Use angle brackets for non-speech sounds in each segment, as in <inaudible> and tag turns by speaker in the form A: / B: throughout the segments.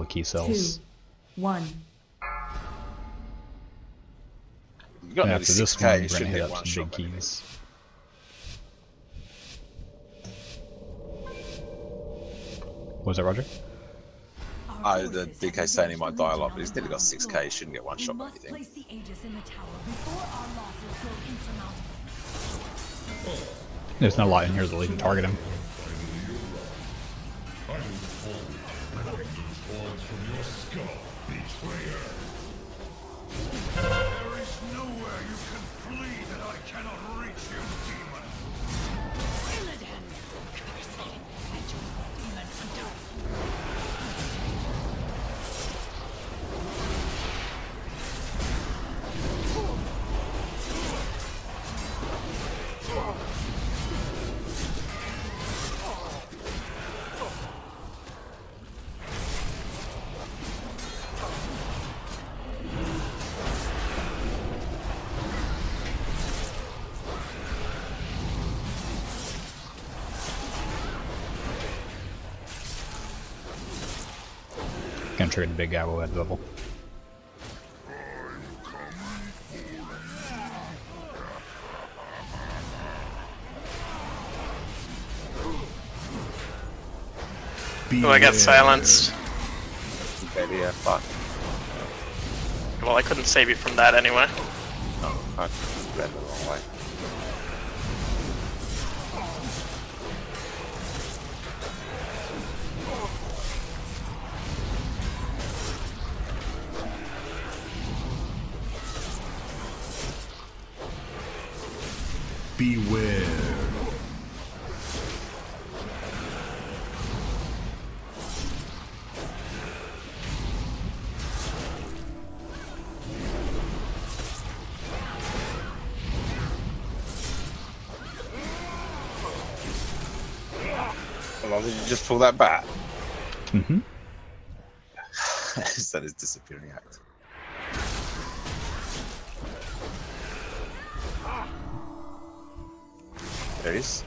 A: the key cells.
B: Two, one.
C: You got
A: And
C: nearly
A: after this
C: 6k,
A: one,
C: you
A: we're
C: shouldn't
A: gonna hit up
C: one
A: some
C: shot.
A: big
C: anyway.
A: keys. What was that, Roger?
C: Oh, the DK saying he might die a lot, but he's nearly got 6k, he shouldn't get one shot by anything.
B: the Aegis in the tower before our losses grow insurmountable.
A: There's not a lot in here that'll even target him. Gonna trigger the big guy while at level.
D: Oh, I got silenced.
C: Baby, yeah, fuck.
D: Well, I couldn't save you from that anyway.
C: Oh, I ran the wrong way. How long did you just pull that bat?
A: Mm-hmm. <laughs>
C: Is that his disappearing act? There he is.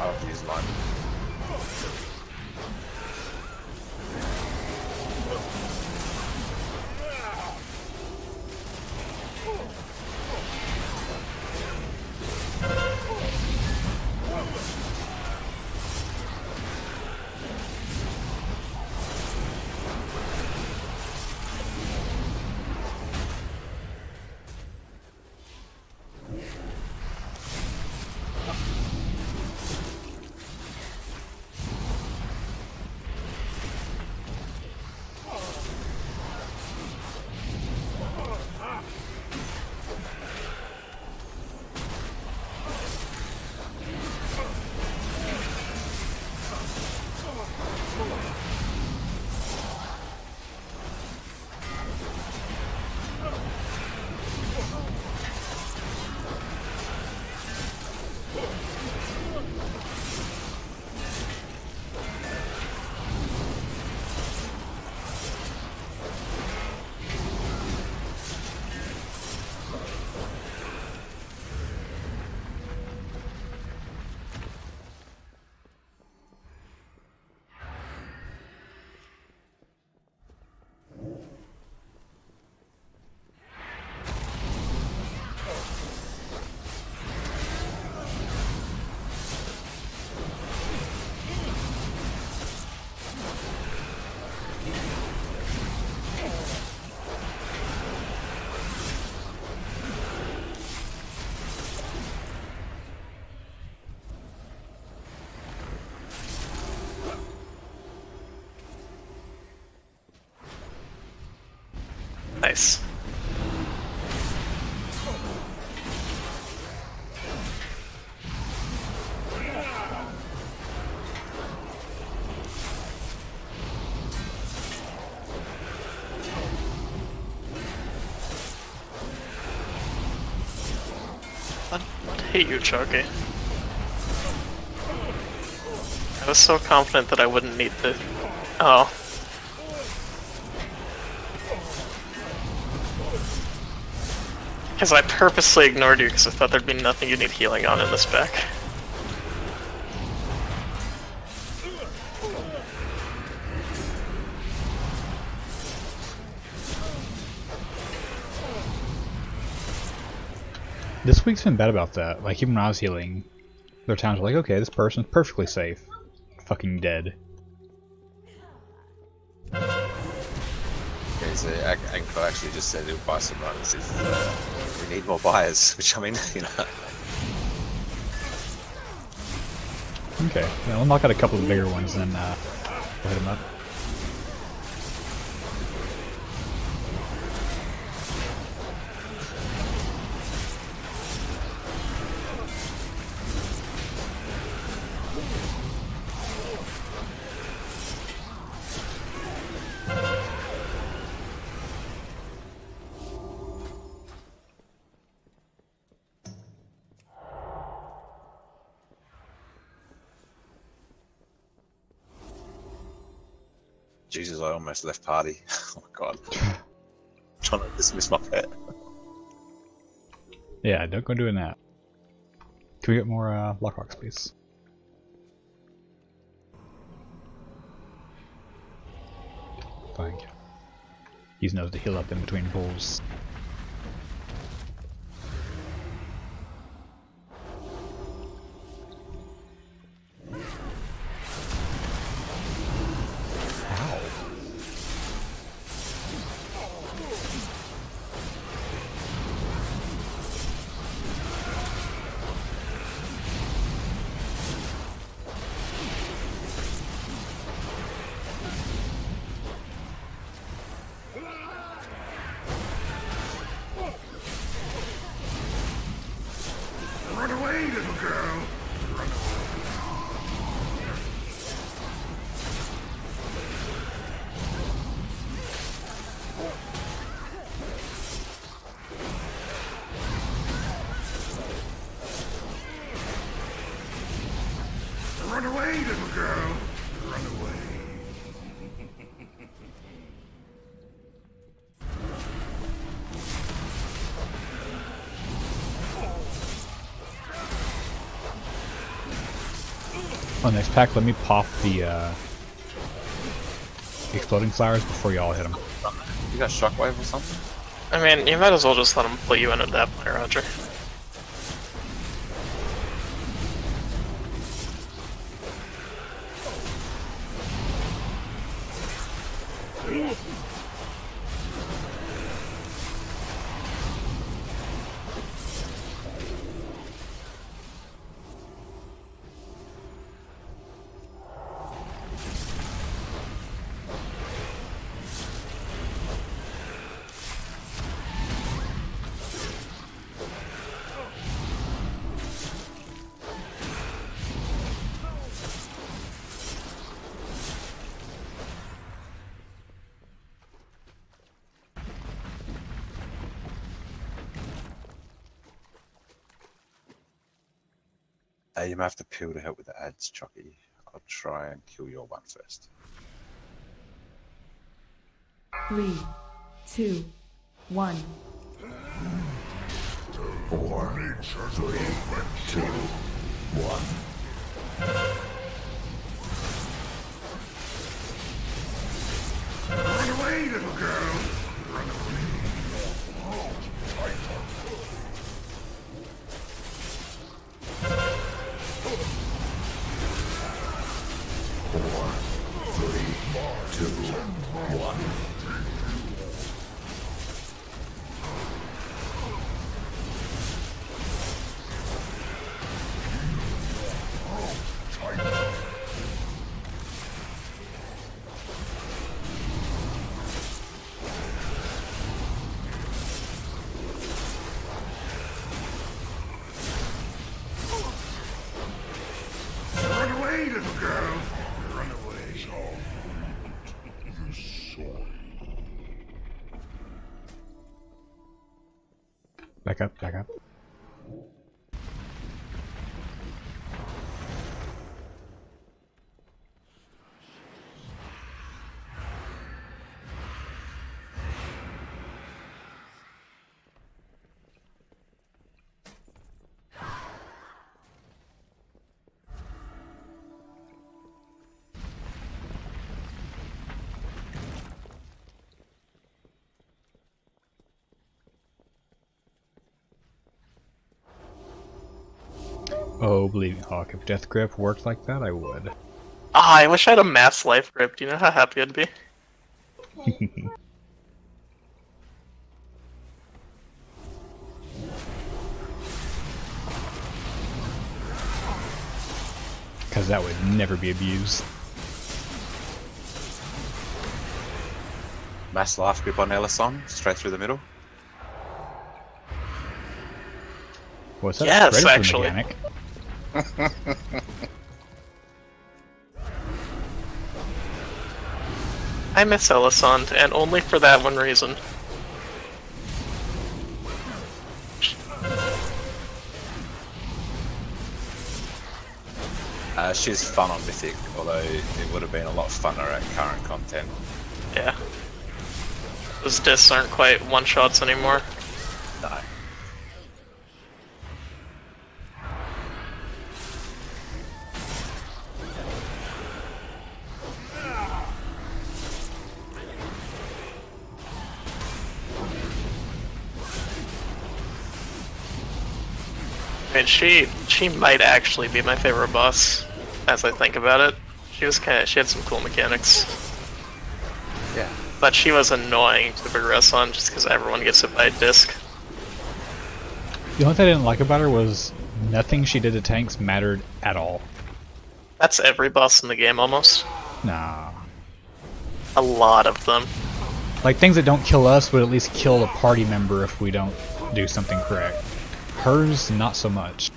C: I'll use mine.
D: Nice. I hate you, Chucky. I was so confident that I wouldn't need the. Oh. Because I purposely ignored you because I thought there'd be nothing you need healing on in this back.
E: This week's been bad about that. Like, even when I was healing, their are times where, like, okay, this person's perfectly safe. Fucking dead.
C: Okay, so An- Anko actually just said he'll buy some uh, we need more buyers, <laughs> which I mean, you know.
E: Okay, we'll knock out a couple of bigger ones and uh, hit them up.
C: Jesus, I almost left party. <laughs> oh my god. <laughs> trying to dismiss my pet.
E: Yeah, don't go doing that. Can we get more uh, Blockrocks, please? Thank you. Use nose to heal up in between pulls. On next pack, let me pop the uh, exploding flowers before y'all hit them.
C: You got shockwave or something?
D: I mean, you might as well just let him pull you in at that point, Roger.
C: Uh, you may have to peel to help with the ads, Chucky. I'll try and kill your one first.
F: Three, two, one.
A: Four, three, two, one. Run away, little girl. One.
E: Oh, Bleeding Hawk. If Death Grip worked like that, I would.
D: Ah, I wish I had a mass life grip. Do you know how happy I'd be? <laughs>
E: Because that would never be abused.
C: Mass life grip on Elisande, straight through the middle.
E: What's that?
D: Yes,
E: Predator
D: actually.
E: Mechanic? <laughs>
D: I miss Elisande, and only for that one reason.
C: Uh, she's fun on Mythic, although it would have been a lot funner at current content.
D: Yeah. Those discs aren't quite one shots anymore.
C: No.
D: I mean, she she might actually be my favorite boss, as I think about it. She was kind of she had some cool mechanics,
C: Yeah.
D: but she was annoying to progress on just because everyone gets hit by a disc.
E: The only thing I didn't like about her was nothing she did to tanks mattered at all.
D: That's every boss in the game almost.
E: Nah.
D: A lot of them.
E: Like things that don't kill us would at least kill a party member if we don't do something correct. Hers, not so much.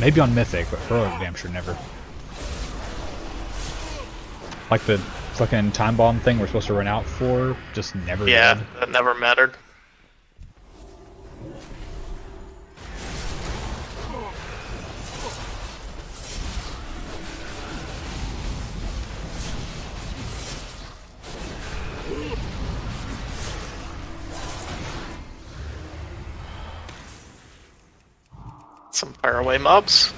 E: Maybe on Mythic, but heroic damn sure never. Like the fucking time bomb thing we're supposed to run out for, just never
D: Yeah,
E: did.
D: that never mattered. Some faraway mobs.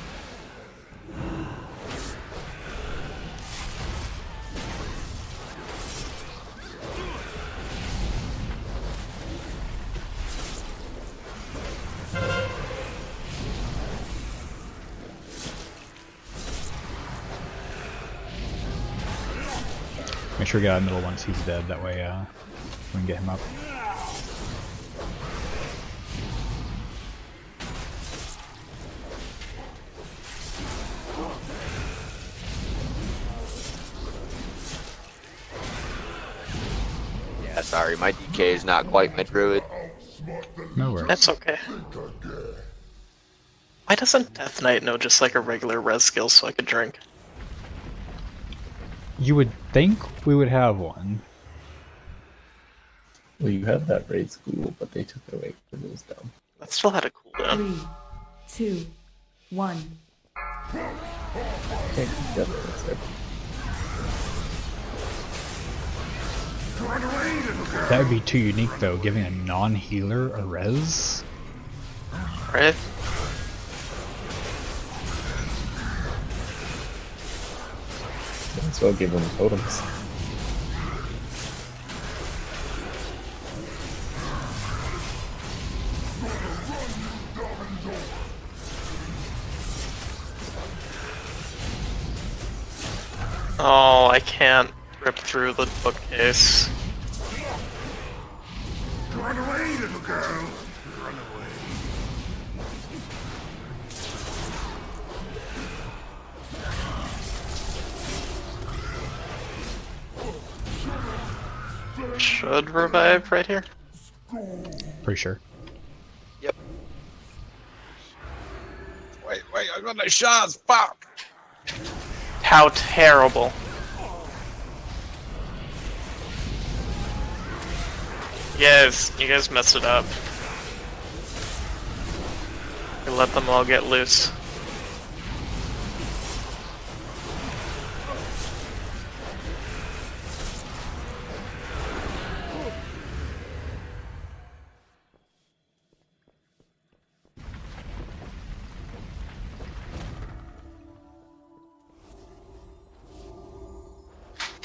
E: Make sure we get out of the middle once he's dead, that way uh, we can get him up.
G: DK is not quite my druid.
E: No worries.
D: That's okay. Why doesn't Death Knight know just like a regular res skill so I could drink?
E: You would think we would have one.
H: Well, you have that raid school, but they took it away because it was dumb.
D: That still had a cooldown.
F: Three, two, one.
H: Can't
E: That would be too unique though, giving a non-healer a res.
D: Right?
H: Might as well give them totems.
D: Oh, I can't rip through the bookcase.
A: Run away, little girl! Run away.
D: Should revive right here.
E: Pretty sure. Yep.
C: Wait, wait, I got no shards, fuck!
D: How terrible. Yes, you guys messed it up. You let them all get loose.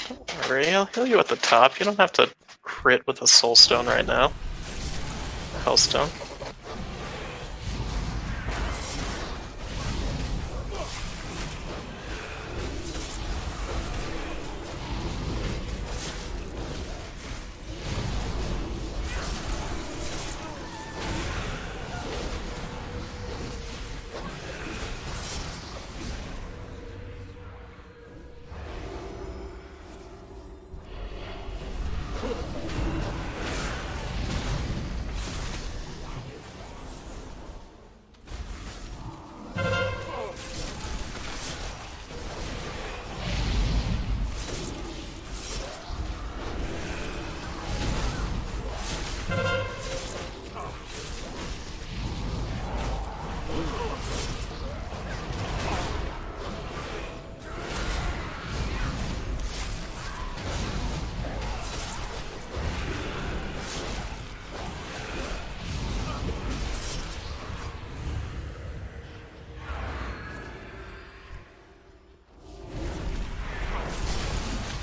D: Don't worry, I'll heal you at the top. You don't have to crit with a soul stone right now. Healthstone.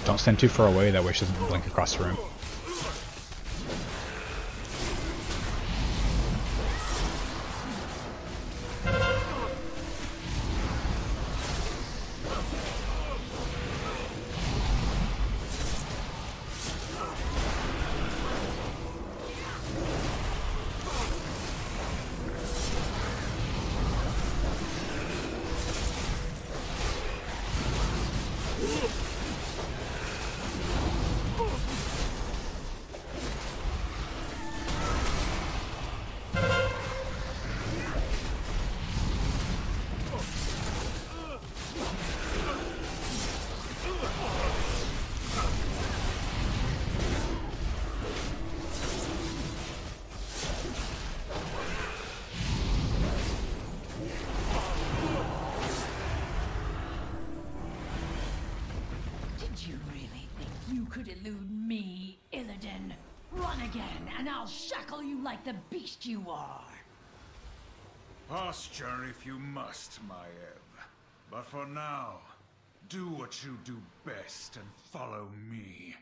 E: Don't stand too far away, that way she doesn't blink across the room.
B: Did elude me, Illidan? Run again, and I'll shackle you like the beast you are.
A: Posture if you must, Maev. But for now, do what you do best and follow me.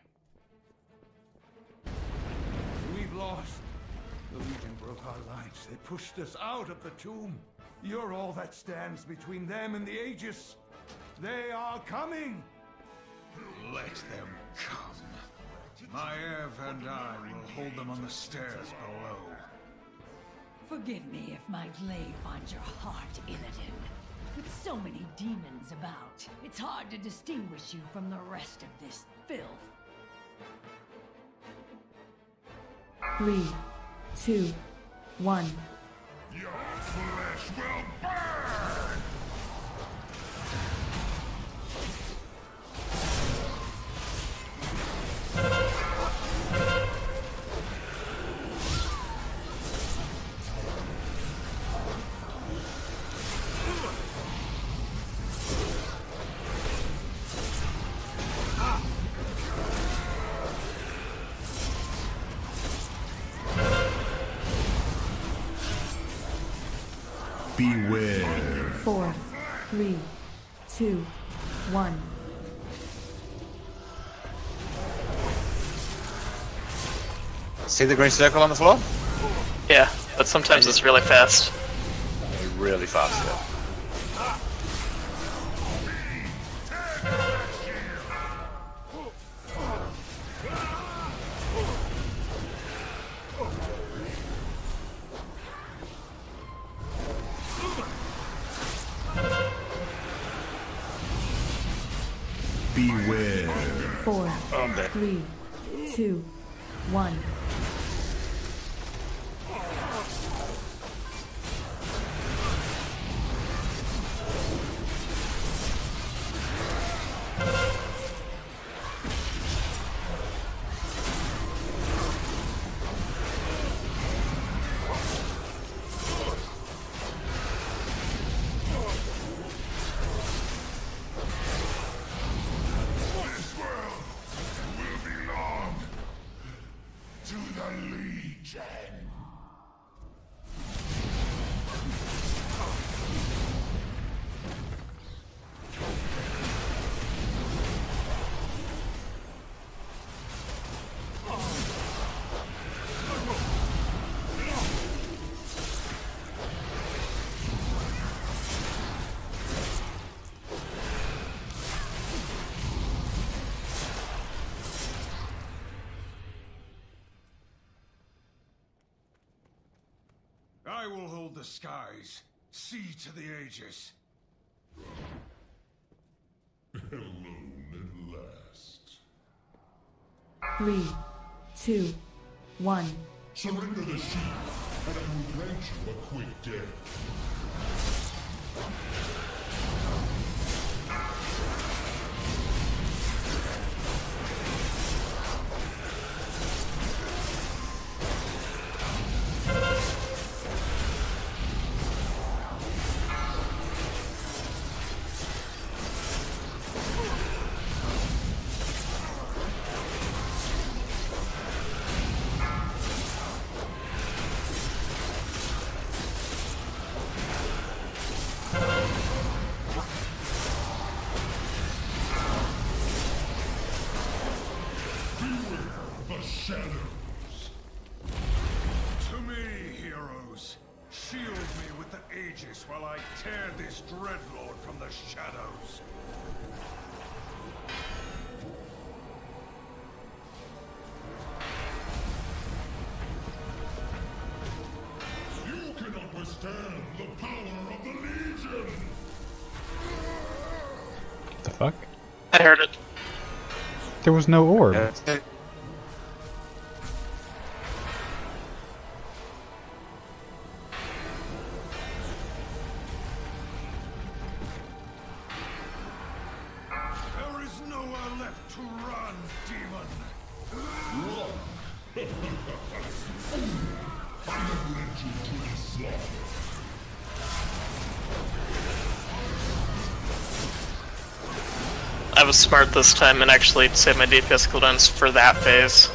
A: We've lost. The Legion broke our lines. They pushed us out of the tomb. You're all that stands between them and the Aegis. They are coming. Let them come. Maev and I will hold them on the stairs below.
B: Forgive me if my glaive finds your heart, Illidan. With so many demons about, it's hard to distinguish you from the rest of this filth.
F: Three, two, one.
A: Your flesh will burn!
C: See the green circle on the floor?
D: Yeah, but sometimes it's really fast.
C: Really fast, yeah.
A: Beware.
F: Four,
C: I'm dead.
F: three, two, one.
A: I will hold the skies. See to the Aegis. Alone at last.
F: Three, two, one.
A: Surrender the shield, and I will grant you a quick death.
E: Fuck?
D: I heard it.
E: There was no orb.
D: Smart this time and actually save my DPS cooldowns for that phase.